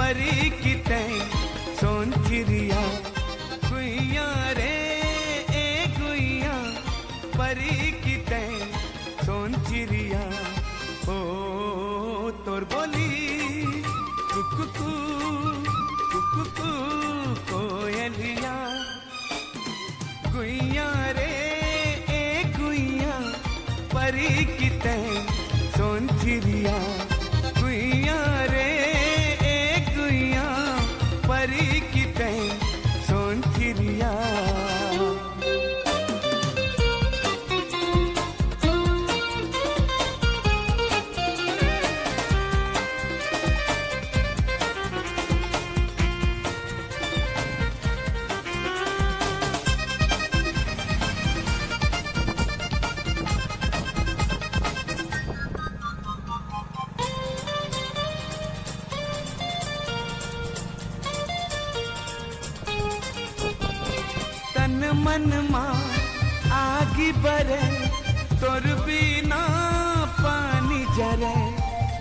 परी की सोन चिड़िया गुइया रे, ए गुइया। परी की सोन चिड़िया ओ तोर बोली, कुकुकू कुकुकू कोयलिया। गुइया रे, ए गुइया, परी की सोन गुइया रे परी मन मा आगी बरे, तोर बिना पानी जरे।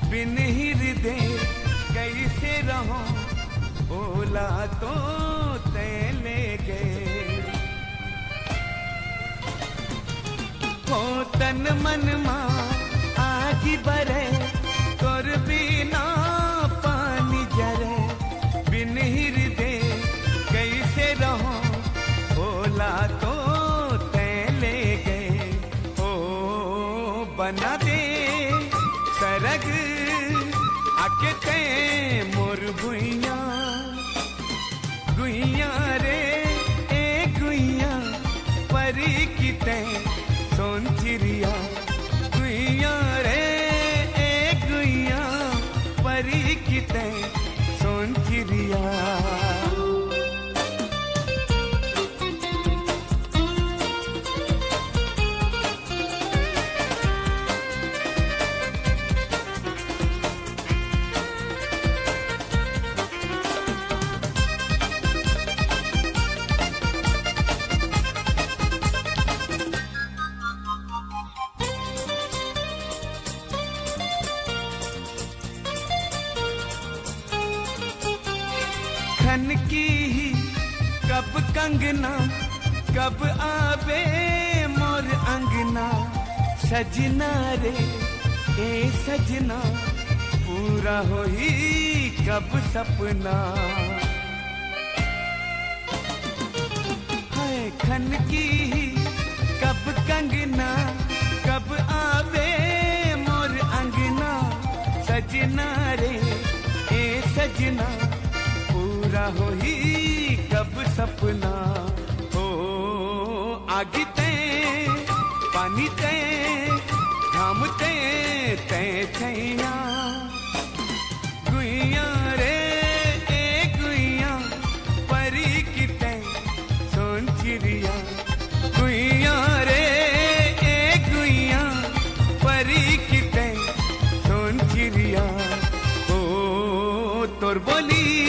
बिन हृदय कैसे रहो, बोला तो ते ले गए हो तन मन मा आगी बरे सरग आके ते मोर भुइया, गुइया रे, ए गुइया, परी की ते सोन चिड़िया गुइया रे, ए गुइया, परी की सोन चिड़िया खन की ही कब कंगना, कब आवे मोर अंगना। सजना रे, ए सजना, पूरा हो ही कब सपना। है खन की ही कब कंगना, कब आवे मोर अंगना। सजना रे, ए सजना पूरा हो ही कब सपना? हो, आगी ते, पानी ते, घाम ते ते छैया। गुइया रे, ए गुइया, परी की ते, सोन चिड़िया। गुइया रे, ए गुइया, परी की ते, सोन चिड़िया। ओ तोर बोली